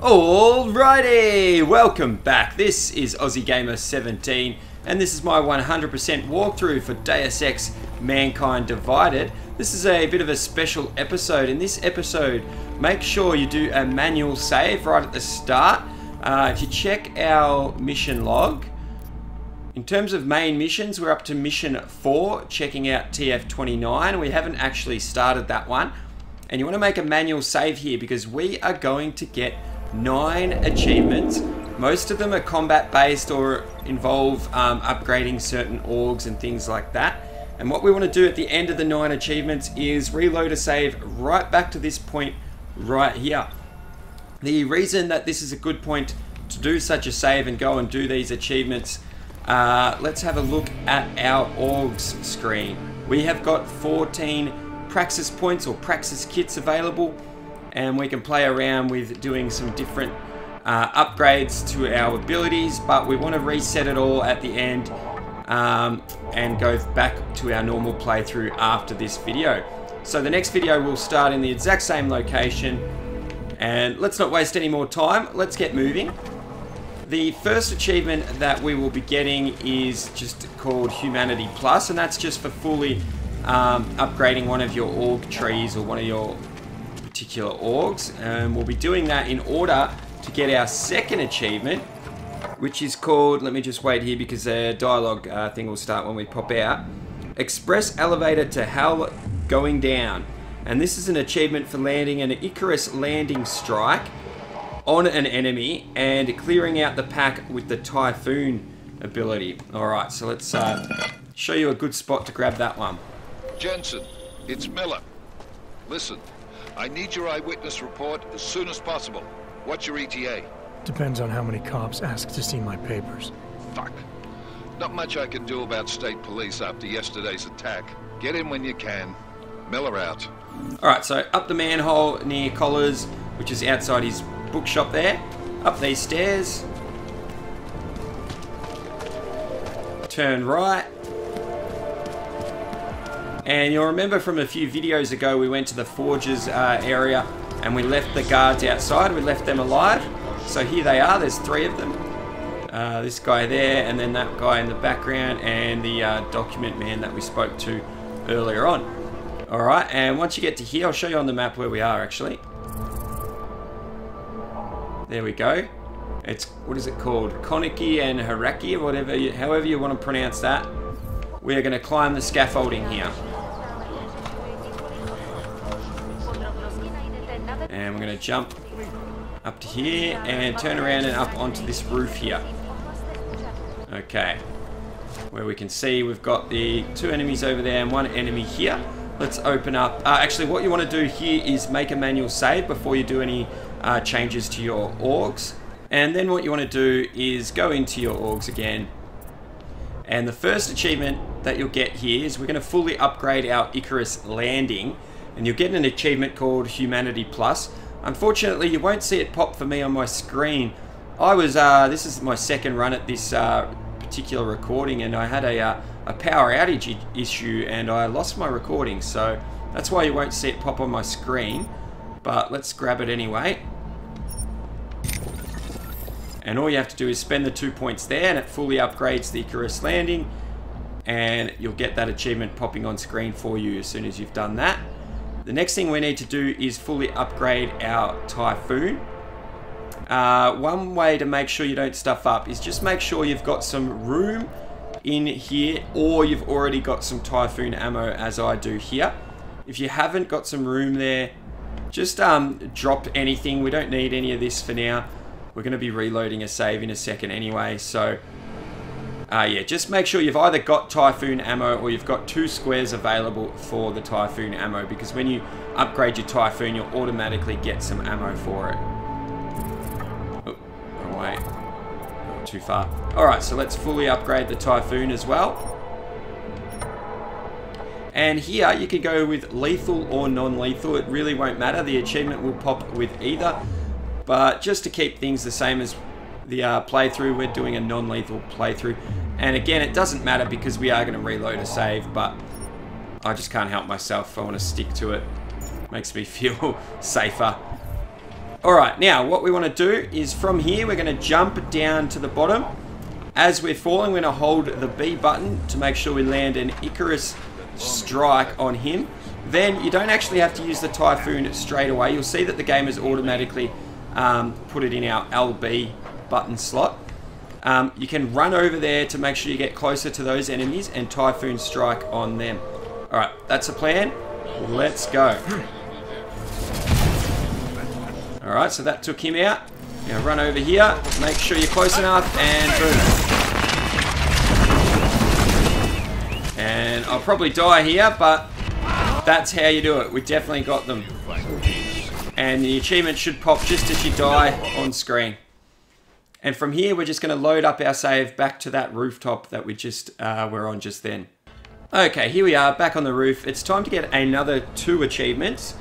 Alrighty, welcome back. This is Aussie Gamer 17 and this is my 100% walkthrough for Deus Ex Mankind Divided. This is a bit of a special episode. In this episode, make sure you do a manual save right at the start. Uh, if you check our mission log, in terms of main missions, we're up to mission 4, checking out TF29. We haven't actually started that one. And you want to make a manual save here because we are going to get nine achievements. Most of them are combat based or involve um, upgrading certain augs and things like that. And what we want to do at the end of the nine achievements is reload a save right back to this point right here. The reason that this is a good point to do such a save and go and do these achievements, uh, let's have a look at our augs screen. We have got 14 Praxis points or Praxis kits available and we can play around with doing some different uh, upgrades to our abilities but we want to reset it all at the end um, and go back to our normal playthrough after this video. So the next video will start in the exact same location and let's not waste any more time, let's get moving. The first achievement that we will be getting is just called Humanity Plus and that's just for fully um, upgrading one of your aug trees or one of your particular augs. And we'll be doing that in order to get our second achievement, which is called, let me just wait here because the dialogue uh, thing will start when we pop out. Express elevator to hell going down. And this is an achievement for landing an Icarus landing strike on an enemy and clearing out the pack with the Typhoon ability. Alright, so let's uh, show you a good spot to grab that one. Jensen, it's Miller. Listen, I need your eyewitness report as soon as possible. What's your ETA? Depends on how many cops ask to see my papers. Fuck. Not much I can do about state police after yesterday's attack. Get in when you can. Miller out. Alright, so up the manhole near Koller's, which is outside his bookshop there. Up these stairs. Turn right. And you'll remember from a few videos ago, we went to the Forges uh, area and we left the guards outside. We left them alive. So here they are. There's three of them. Uh, this guy there, and then that guy in the background, and the uh, document man that we spoke to earlier on. Alright, and once you get to here, I'll show you on the map where we are actually. There we go. It's, what is it called? Koniki and Haraki, whatever, you, however you want to pronounce that. We are going to climb the scaffolding here. Going to jump up to here and turn around and up onto this roof here. Okay. Where we can see we've got the two enemies over there and one enemy here. Let's open up. Uh, actually, what you want to do here is make a manual save before you do any uh, changes to your augs. And then what you want to do is go into your augs again. And the first achievement that you'll get here is we're going to fully upgrade our Icarus landing and you'll get an achievement called Humanity Plus. Unfortunately, you won't see it pop for me on my screen. I was, uh, this is my second run at this uh, particular recording and I had a, uh, a power outage issue and I lost my recording. So that's why you won't see it pop on my screen. But let's grab it anyway. And all you have to do is spend the two points there and it fully upgrades the Icarus landing. And you'll get that achievement popping on screen for you as soon as you've done that. The next thing we need to do is fully upgrade our Typhoon. Uh, one way to make sure you don't stuff up is just make sure you've got some room in here or you've already got some Typhoon ammo as I do here. If you haven't got some room there, just um, drop anything. We don't need any of this for now. We're going to be reloading a save in a second anyway, so uh, yeah, just make sure you've either got Typhoon ammo or you've got two squares available for the Typhoon ammo because when you upgrade your Typhoon, you'll automatically get some ammo for it. Oh, wrong way. Not too far. Alright, so let's fully upgrade the Typhoon as well. And here you can go with lethal or non-lethal. It really won't matter. The achievement will pop with either. But just to keep things the same as the uh, playthrough. We're doing a non-lethal playthrough. And again, it doesn't matter because we are going to reload a save, but I just can't help myself. I want to stick to it. Makes me feel safer. Alright, now what we want to do is from here we're going to jump down to the bottom. As we're falling, we're going to hold the B button to make sure we land an Icarus strike on him. Then you don't actually have to use the Typhoon straight away. You'll see that the game has automatically um, put it in our LB button slot. Um, you can run over there to make sure you get closer to those enemies and Typhoon strike on them. Alright, that's a plan. Let's go. Alright, so that took him out. Now run over here, make sure you're close enough, and boom. And I'll probably die here, but that's how you do it. We definitely got them. And the achievement should pop just as you die on screen. And from here, we're just going to load up our save back to that rooftop that we just uh, were on just then. Okay, here we are back on the roof. It's time to get another two achievements.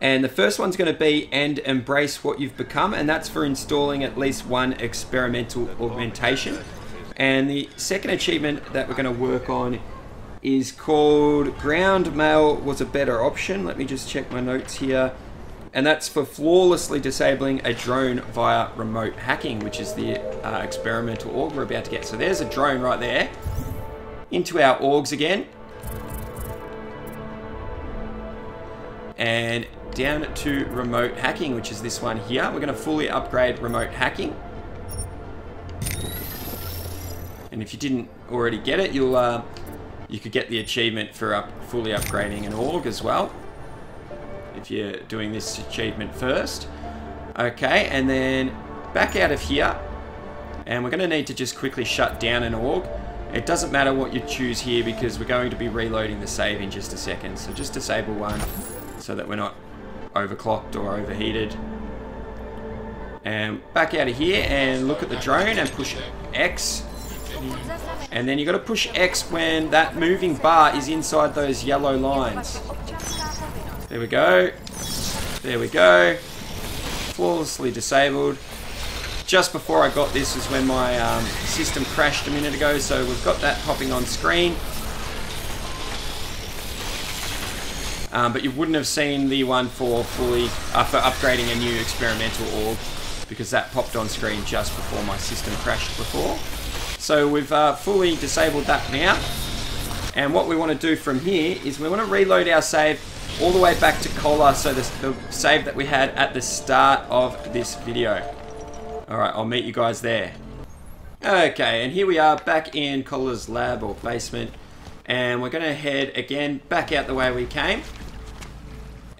And the first one's going to be and embrace what you've become, and that's for installing at least one experimental augmentation. And the second achievement that we're going to work on is called Ground Mail was a better option. Let me just check my notes here. And that's for flawlessly disabling a drone via remote hacking, which is the uh, experimental aug we're about to get. So there's a drone right there. Into our augs again. And down to remote hacking, which is this one here. We're going to fully upgrade remote hacking. And if you didn't already get it, you'll uh, you could get the achievement for up, fully upgrading an aug as well. If you're doing this achievement first. Okay, and then back out of here. And we're going to need to just quickly shut down an aug. It doesn't matter what you choose here because we're going to be reloading the save in just a second. So just disable one so that we're not overclocked or overheated. And back out of here and look at the drone and push X. And then you got to push X when that moving bar is inside those yellow lines. There we go. There we go. Flawlessly disabled. Just before I got this is when my um, system crashed a minute ago, so we've got that popping on screen. Um, but you wouldn't have seen the one for fully uh, for upgrading a new experimental aug because that popped on screen just before my system crashed before. So we've uh, fully disabled that now. And what we want to do from here is we want to reload our save all the way back to Koller, so the, the save that we had at the start of this video. Alright, I'll meet you guys there. Okay, and here we are back in Koller's lab or basement. And we're going to head again back out the way we came.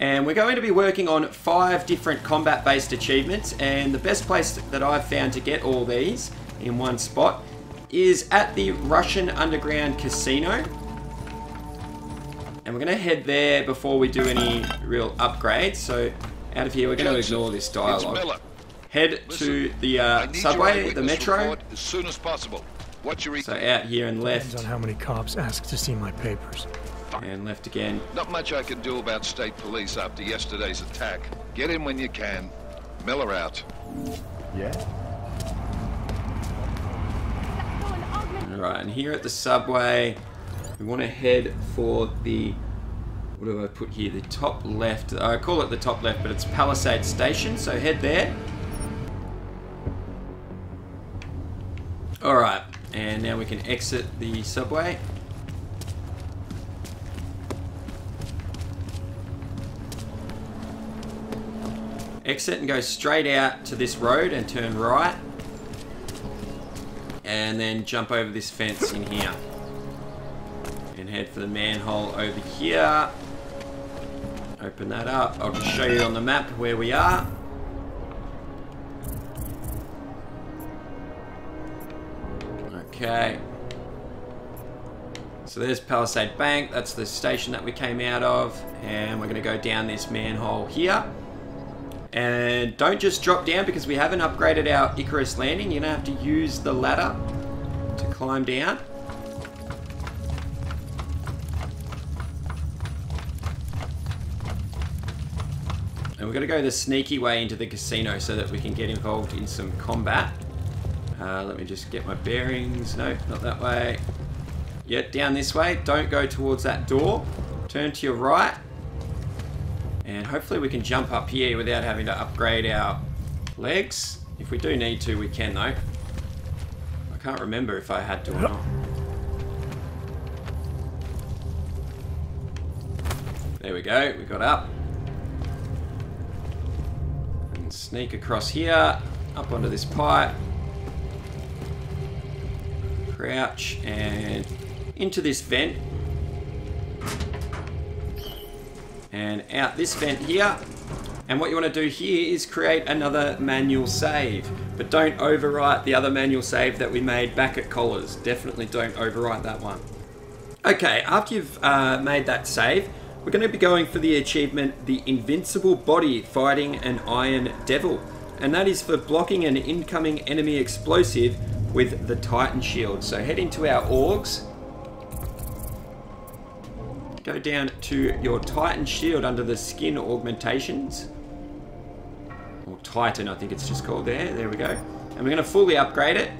And we're going to be working on five different combat-based achievements. And the best place that I've found to get all these in one spot is at the Russian Underground Casino. And we're going to head there before we do any real upgrades. So out of here, we're going to ignore this dialogue. Head to the uh, subway, the metro. As soon as possible. What's your So out here and left. Depends left. on how many cops ask to see my papers. And left again. Not much I can do about state police after yesterday's attack. Get in when you can. Miller out. Yeah. Alright, and here at the subway, we want to head for the, what do I put here? The top left. I call it the top left, but it's Palisade Station, so head there. Alright, and now we can exit the subway. Exit and go straight out to this road and turn right and then jump over this fence in here head for the manhole over here. Open that up. I'll just show you on the map where we are. Okay. So there's Palisade Bank. That's the station that we came out of. And we're gonna go down this manhole here. And don't just drop down because we haven't upgraded our Icarus landing. You're going to have to use the ladder to climb down. We're going to go the sneaky way into the casino so that we can get involved in some combat. Uh, let me just get my bearings. No, not that way. Yeah, down this way. Don't go towards that door. Turn to your right And hopefully we can jump up here without having to upgrade our legs. If we do need to, we can though. I can't remember if I had to or not. There we go, we got up. Sneak across here, up onto this pipe. Crouch and into this vent. And out this vent here. And what you want to do here is create another manual save. But don't overwrite the other manual save that we made back at Koller's. Definitely don't overwrite that one. Okay, after you've uh, made that save, we're going to be going for the achievement The Invincible Body Fighting an Iron Devil. And that is for blocking an incoming enemy explosive with the Titan Shield. So head into our augs, Go down to your Titan Shield under the skin augmentations. Or Titan, I think it's just called there. There we go. And we're going to fully upgrade it.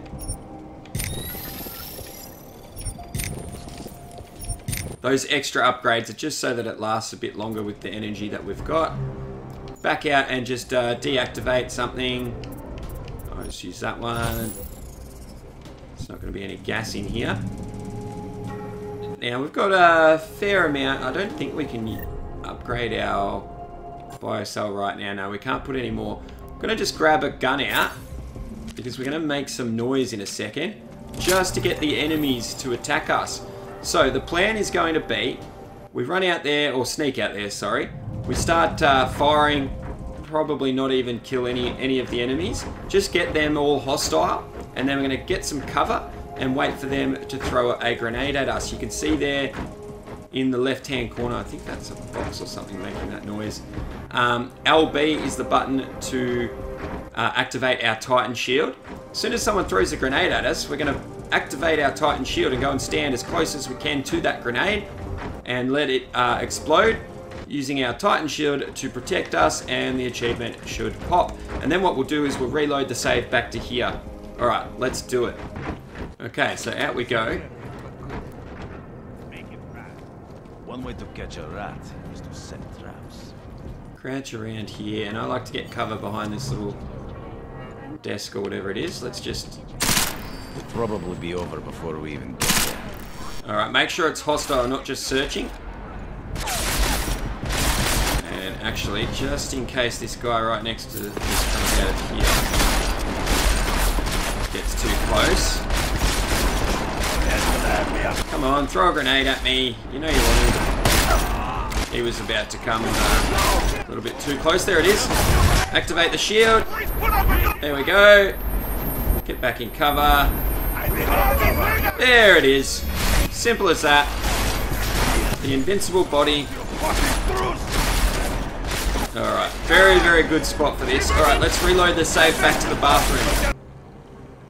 Those extra upgrades are just so that it lasts a bit longer with the energy that we've got. Back out and just uh, deactivate something. I'll just use that one. It's not going to be any gas in here. Now we've got a fair amount. I don't think we can upgrade our biocell right now. No, we can't put any more. I'm going to just grab a gun out because we're going to make some noise in a second just to get the enemies to attack us. So the plan is going to be, we run out there, or sneak out there, sorry. We start uh, firing, probably not even kill any, any of the enemies. Just get them all hostile, and then we're going to get some cover and wait for them to throw a grenade at us. You can see there in the left hand corner, I think that's a box or something making that noise. Um, LB is the button to uh, activate our Titan shield. As soon as someone throws a grenade at us, we're going to activate our Titan shield and go and stand as close as we can to that grenade and let it uh, explode using our Titan shield to protect us and the achievement should pop. And then what we'll do is we'll reload the save back to here. Alright, let's do it. Okay, so out we go. One way to catch a rat is to set traps. Crouch around here, and I like to get cover behind this little desk or whatever it is. Let's just... Probably be over before we even get there. Alright, make sure it's hostile, not just searching. And actually, just in case this guy right next to this comes out of here gets too close. Come on, throw a grenade at me. You know you want to. He was about to come uh, a little bit too close. There it is. Activate the shield. There we go. Get back in cover. There it is. Simple as that. The invincible body. Alright, very, very good spot for this. Alright, let's reload the save back to the bathroom.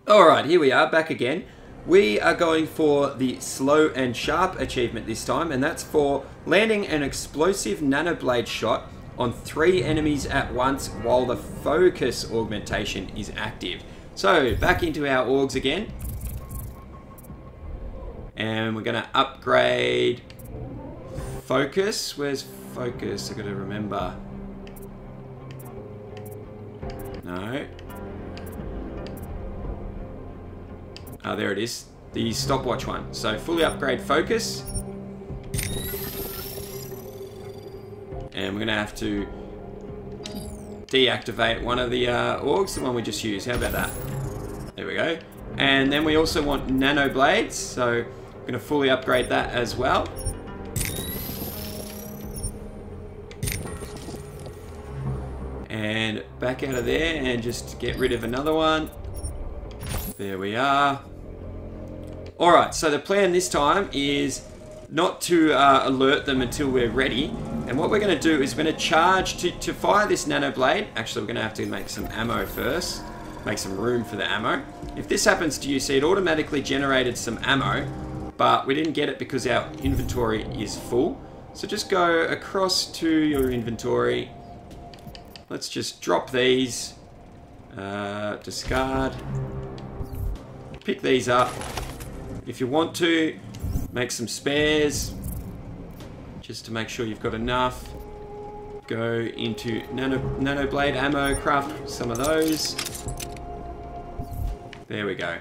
Alright, here we are, back again. We are going for the slow and sharp achievement this time, and that's for landing an explosive nanoblade shot on three enemies at once while the focus augmentation is active. So, back into our augs again. And we're going to upgrade focus. Where's focus? i got to remember. No. Oh, there it is. The stopwatch one. So fully upgrade focus. And we're going to have to deactivate one of the uh, augs, the one we just used. How about that? There we go. And then we also want nano blades, so to fully upgrade that as well. And back out of there and just get rid of another one. There we are. Alright, so the plan this time is not to uh, alert them until we're ready. And what we're to do is we're to charge to, to fire this nano blade. Actually, we're to have to make some ammo first. Make some room for the ammo. If this happens to you, see it automatically generated some ammo, but we didn't get it because our inventory is full. So just go across to your inventory. Let's just drop these. Uh, discard. Pick these up. If you want to, make some spares. Just to make sure you've got enough. go into nano, nano blade ammo, craft some of those. There we go.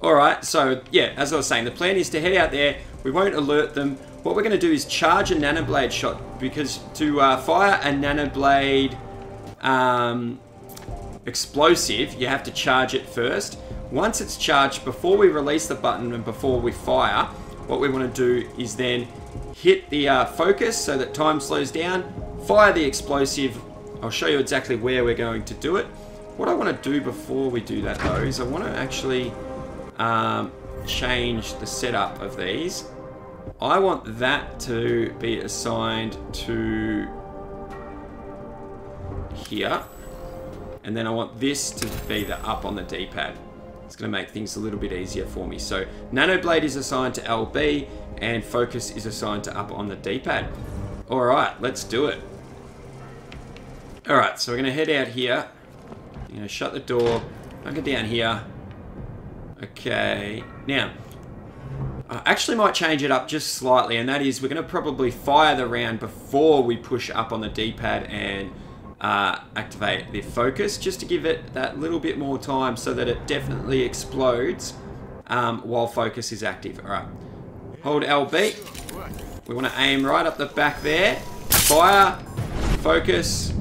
Alright, so yeah, as I was saying, the plan is to head out there. We won't alert them. What we're going to do is charge a nanoblade shot because to uh, fire a nanoblade um, explosive, you have to charge it first. Once it's charged, before we release the button and before we fire, what we want to do is then hit the uh, focus so that time slows down, fire the explosive. I'll show you exactly where we're going to do it. What I want to do before we do that though is I want to actually um, change the setup of these. I want that to be assigned to here. And then I want this to be the up on the D-pad. It's going to make things a little bit easier for me. So Nanoblade is assigned to LB and Focus is assigned to up on the D-pad. All right, let's do it. All right, so we're going to head out here. I'm to shut the door. I'll go down here. Okay, now, I actually might change it up just slightly, and that is we're going to probably fire the round before we push up on the D-pad and uh, activate the focus, just to give it that little bit more time so that it definitely explodes um, while focus is active. All right, hold LB. We want to aim right up the back there. Fire, focus.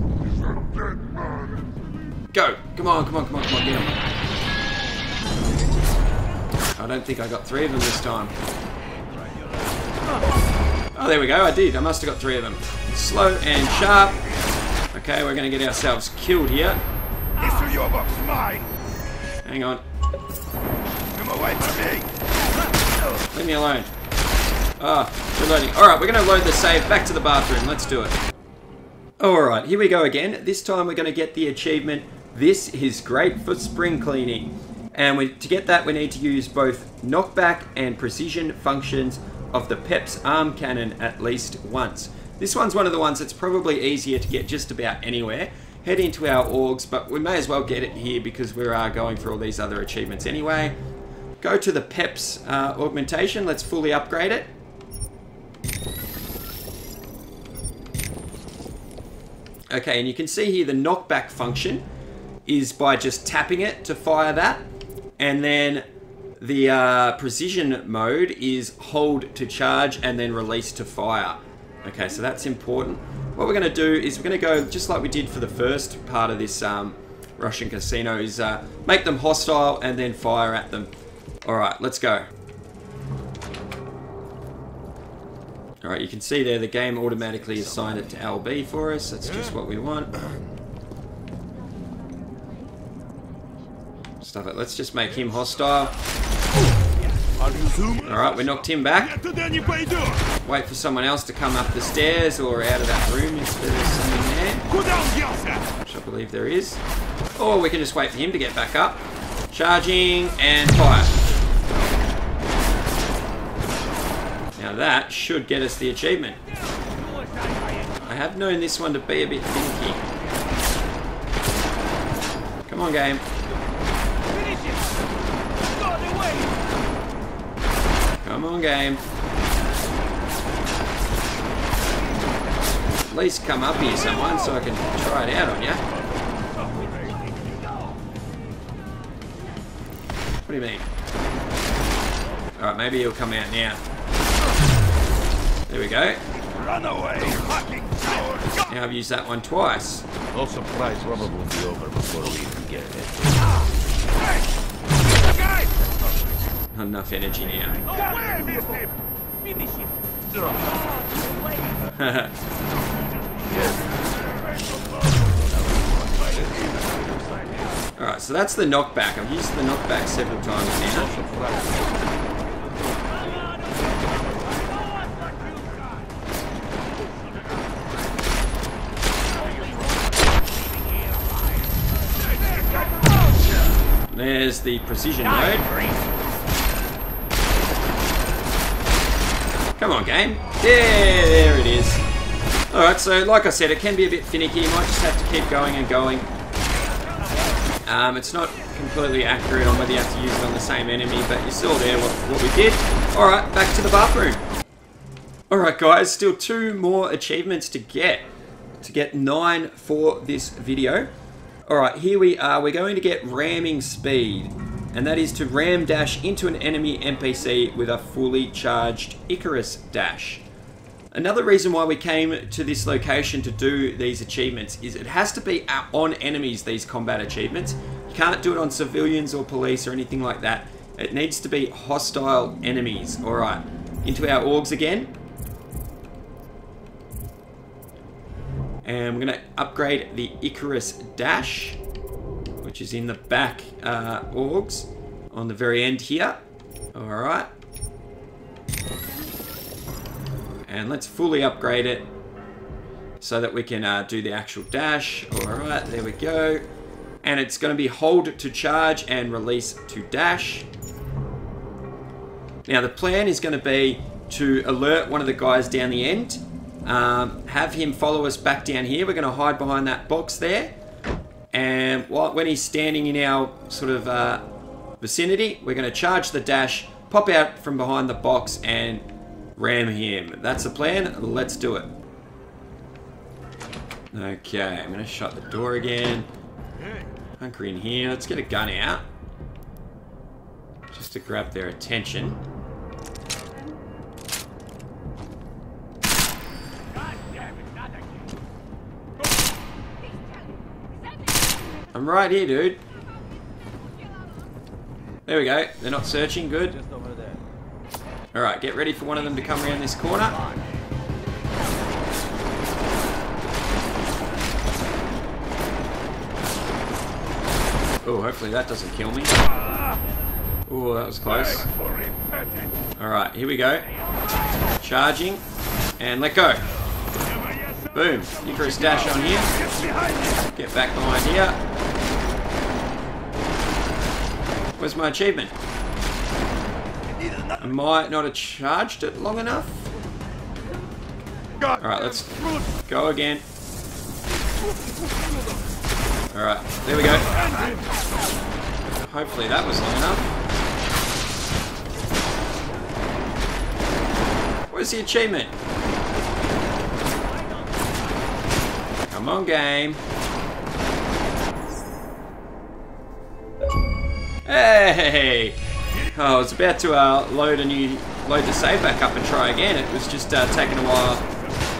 Go! Come on, come on, come on, come on, get him. I don't think I got three of them this time. Oh, there we go. I did. I must have got three of them. Slow and sharp. Okay, we're going to get ourselves killed here. Mr. Yorbock's mine! Hang on. Come away from me! Leave me alone. Ah, oh, reloading. Alright, we're going to load the save back to the bathroom. Let's do it. Alright, here we go again. This time we're going to get the achievement. This is great for spring cleaning. And we, to get that, we need to use both knockback and precision functions of the PEPS arm cannon at least once. This one's one of the ones that's probably easier to get just about anywhere. Head into our augs, but we may as well get it here because we are going for all these other achievements anyway. Go to the PEPS uh, augmentation. Let's fully upgrade it. Okay, and you can see here the knockback function is by just tapping it to fire that. And then the uh, precision mode is hold to charge and then release to fire. Okay, so that's important. What we're going to do is we're going to go just like we did for the first part of this um, Russian casino is uh, make them hostile and then fire at them. Alright, let's go. Alright, you can see there the game automatically assigned it to LB for us. That's just what we want. Stuff. Let's just make him hostile. Alright, we knocked him back. Wait for someone else to come up the stairs or out of that room if there's someone there. Which I believe there is. Or we can just wait for him to get back up. Charging and fire. Now that should get us the achievement. I have known this one to be a bit finicky. Come on, game. Come on, game. At least come up here, someone, so I can try it out on you. What do you mean? Alright, maybe he'll come out now. There we go. Run away, fucking! Now I've used that one twice. No surprise, rubber will be over before we even get it. Ah! Not enough energy now. Where is him? Finish him. Alright, so that's the knockback. I've used the knockback several times now. There's the precision mode. Come on, game. Yeah, there it is. Alright, so like I said, it can be a bit finicky. You might just have to keep going and going. Um, it's not completely accurate on whether you have to use it on the same enemy, but you saw there what, what we did. Alright, back to the bathroom. Alright guys, still two more achievements to get. to get 9 for this video. Alright, here we are. We're going to get ramming speed. And that is to ram dash into an enemy NPC with a fully charged Icarus dash. Another reason why we came to this location to do these achievements is it has to be on enemies, these combat achievements. You can't do it on civilians or police or anything like that. It needs to be hostile enemies. Alright, into our augs again. And we're going to upgrade the Icarus Dash, which is in the back uh, augs on the very end here. Alright. And let's fully upgrade it so that we can uh, do the actual dash. Alright, there we go. And it's going to be hold to charge and release to dash. Now the plan is going to be to alert one of the guys down the end. Um, have him follow us back down here. We're going to hide behind that box there. And while, when he's standing in our sort of uh, vicinity, we're going to charge the dash, pop out from behind the box and ram him. That's the plan. Let's do it. Okay, I'm going to shut the door again. Hunker in here. Let's get a gun out. Just to grab their attention. I'm right here, dude. There we go. They're not searching. Good. Just over there. Alright, get ready for one of them to come around this corner. Oh, hopefully that doesn't kill me. Oh, that was close. Alright, here we go. Charging. And let go. Boom. Icarus dash on here. Get back behind here. Where's my achievement? I might not have charged it long enough. Alright, let's go again. Alright, there we go. Hopefully that was long enough. Where's the achievement? Come on, game. Hey! Oh, I was about to uh, load a new, load the save back up and try again. It was just uh, taking a while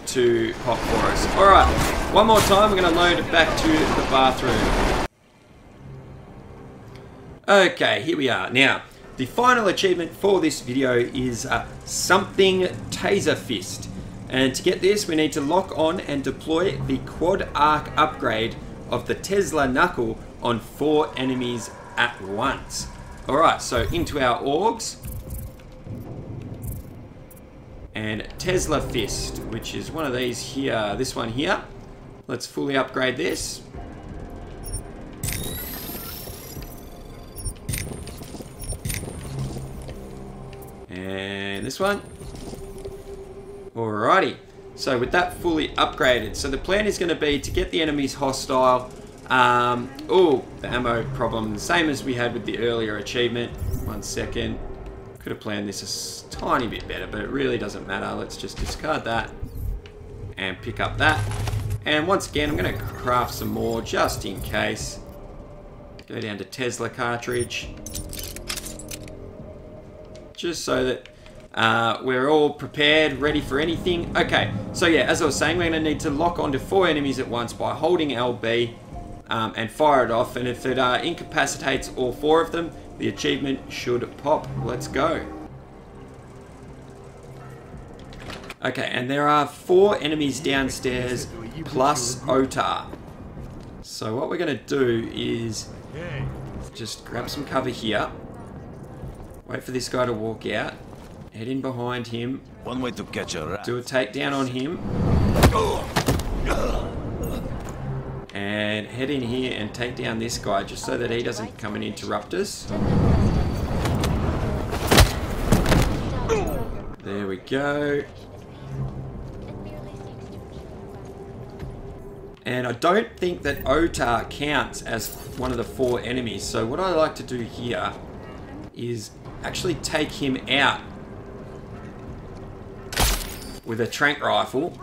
to pop for us. Alright, one more time, we're going to load back to the bathroom. Okay, here we are. Now, the final achievement for this video is uh, Something Taser Fist. And to get this, we need to lock on and deploy the quad arc upgrade of the Tesla Knuckle on four enemies at once. Alright, so into our augs. And Tesla Fist, which is one of these here, this one here. Let's fully upgrade this. And this one. Alrighty. So with that fully upgraded, so the plan is going to be to get the enemies hostile. Um, oh, the ammo problem, the same as we had with the earlier achievement. One second. Could have planned this a tiny bit better, but it really doesn't matter. Let's just discard that and pick up that. And once again, I'm going to craft some more just in case. Go down to Tesla cartridge. Just so that uh, we're all prepared, ready for anything. Okay, so yeah, as I was saying, we're going to need to lock onto four enemies at once by holding LB um, and fire it off. And if it uh, incapacitates all four of them, the achievement should pop. Let's go. Okay, and there are four enemies downstairs plus Otar. So what we're going to do is just grab some cover here. Wait for this guy to walk out. Head in behind him. One way to catch a rat. Do a takedown on him. And head in here and take down this guy just so that he doesn't come and interrupt us. There we go. And I don't think that Otar counts as one of the four enemies. So what I like to do here is actually take him out with a tranq rifle.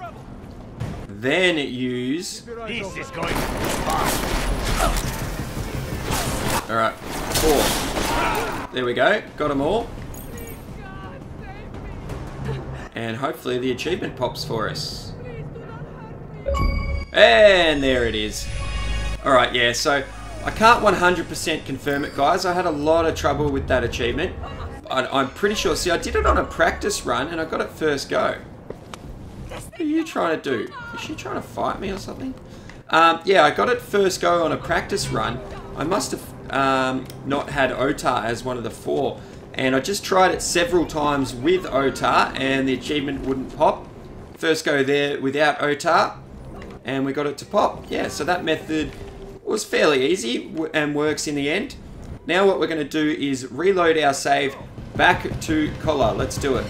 Then use. This is going All right, four. There we go. Got them all. And hopefully the achievement pops for us. And there it is. Alright, yeah, so I can't 100% confirm it, guys. I had a lot of trouble with that achievement. I, I'm pretty sure. See, I did it on a practice run and I got it first go. What are you trying to do? Is she trying to fight me or something? Um, yeah, I got it first go on a practice run. I must have um, not had OTAR as one of the four. And I just tried it several times with OTAR and the achievement wouldn't pop. First go there without OTAR and we got it to pop. Yeah, so that method was fairly easy and works in the end. Now what we're going to do is reload our save back to Koller. Let's do it.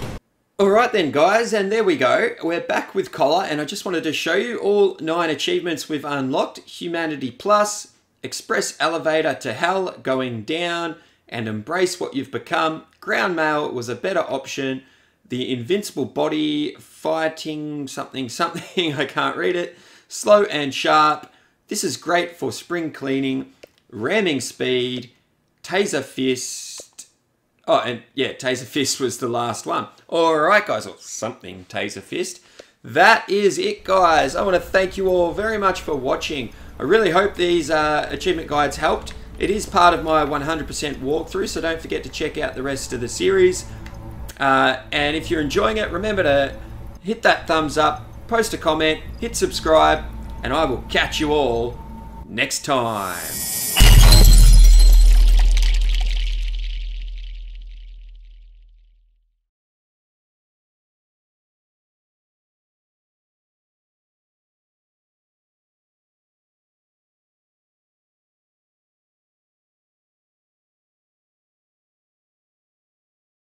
Alright then guys, and there we go. We're back with Koller, and I just wanted to show you all nine achievements we've unlocked. Humanity Plus, Express Elevator to Hell, Going Down, and Embrace What You've Become. Ground Mail was a better option. The Invincible Body, Fighting something something, I can't read it. Slow and Sharp. This is great for spring cleaning, ramming speed, Taser Fist, Oh, and yeah, Taser Fist was the last one. All right, guys, or something Taser Fist. That is it, guys. I want to thank you all very much for watching. I really hope these uh, achievement guides helped. It is part of my 100% walkthrough, so don't forget to check out the rest of the series. Uh, and if you're enjoying it, remember to hit that thumbs up, post a comment, hit subscribe, and I will catch you all next time.